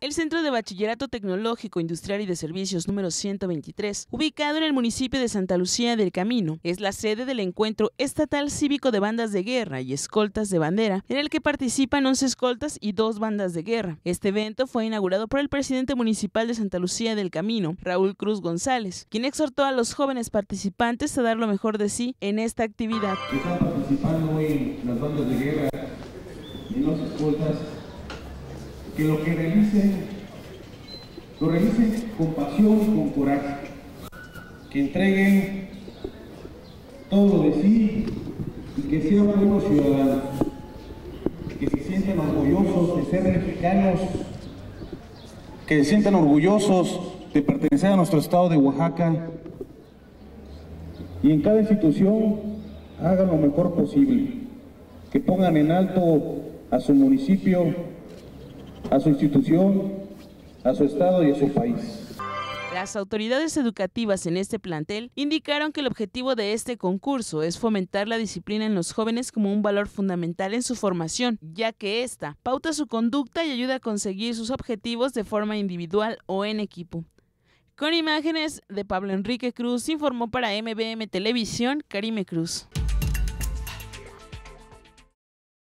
El Centro de Bachillerato Tecnológico, Industrial y de Servicios número 123, ubicado en el municipio de Santa Lucía del Camino, es la sede del encuentro estatal cívico de bandas de guerra y escoltas de bandera, en el que participan 11 escoltas y dos bandas de guerra. Este evento fue inaugurado por el presidente municipal de Santa Lucía del Camino, Raúl Cruz González, quien exhortó a los jóvenes participantes a dar lo mejor de sí en esta actividad. Están participando las bandas de guerra y escoltas que lo que realicen, lo realicen con pasión y con coraje, que entreguen todo de sí y que sean buenos ciudadanos, que se sientan orgullosos de ser mexicanos, que se sientan orgullosos de pertenecer a nuestro estado de Oaxaca. Y en cada institución hagan lo mejor posible, que pongan en alto a su municipio a su institución, a su Estado y a su país. Las autoridades educativas en este plantel indicaron que el objetivo de este concurso es fomentar la disciplina en los jóvenes como un valor fundamental en su formación, ya que ésta pauta su conducta y ayuda a conseguir sus objetivos de forma individual o en equipo. Con imágenes de Pablo Enrique Cruz, informó para MBM Televisión Karime Cruz.